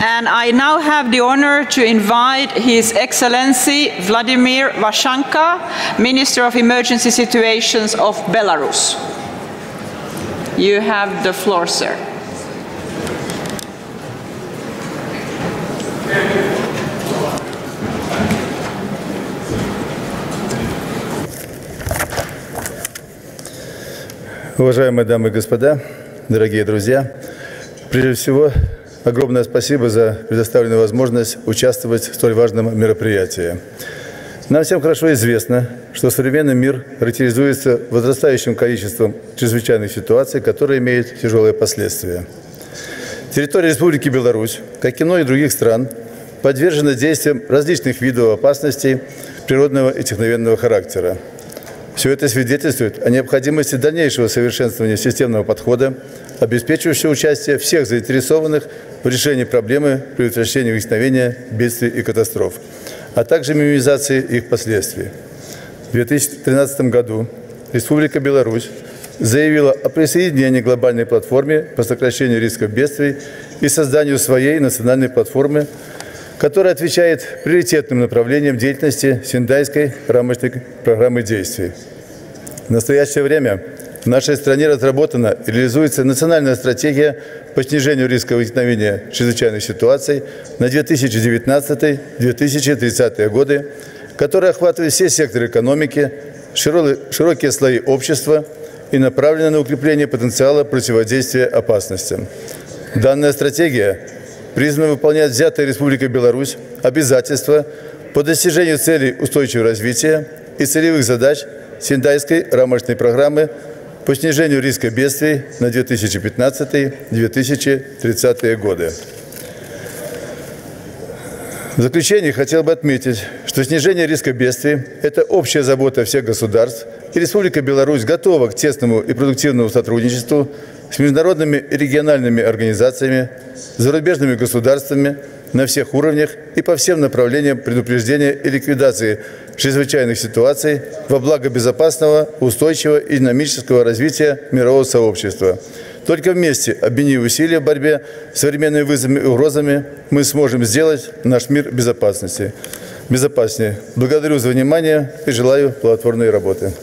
And I now have the honor to invite His Excellency Vladimir Vashanka, Minister of Emergency Situations of Belarus. You have the floor, sir. Уважаемые дамы и господа, дорогие друзья, прежде всего, огромное спасибо за предоставленную возможность участвовать в столь важном мероприятии. Нам всем хорошо известно, что современный мир характеризуется возрастающим количеством чрезвычайных ситуаций, которые имеют тяжелые последствия. Территория Республики Беларусь, как и многих других стран, подвержена действиям различных видов опасностей природного и техновенного характера – все это свидетельствует о необходимости дальнейшего совершенствования системного подхода, обеспечивающего участие всех заинтересованных в решении проблемы предотвращения возникновения бедствий и катастроф, а также минимизации их последствий. В 2013 году Республика Беларусь заявила о присоединении к глобальной платформе по сокращению рисков бедствий и созданию своей национальной платформы, которая отвечает приоритетным направлениям деятельности Синдайской рамочной программы действий. В настоящее время в нашей стране разработана и реализуется национальная стратегия по снижению риска возникновения чрезвычайных ситуаций на 2019-2030 годы, которая охватывает все секторы экономики, широкие слои общества и направлена на укрепление потенциала противодействия опасностям. Данная стратегия призвана выполнять взятые Республикой Беларусь обязательства по достижению целей устойчивого развития и целевых задач Синдайской рамочной программы по снижению риска бедствий на 2015-2030 годы. В заключение хотел бы отметить, что снижение риска бедствий – это общая забота всех государств, и Республика Беларусь готова к тесному и продуктивному сотрудничеству с международными и региональными организациями, зарубежными государствами на всех уровнях и по всем направлениям предупреждения и ликвидации чрезвычайных ситуаций во благо безопасного, устойчивого и динамического развития мирового сообщества. Только вместе, объединив усилия в борьбе с современными вызовами и угрозами, мы сможем сделать наш мир безопасности. безопаснее. Благодарю за внимание и желаю плодотворной работы.